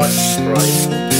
nice spray.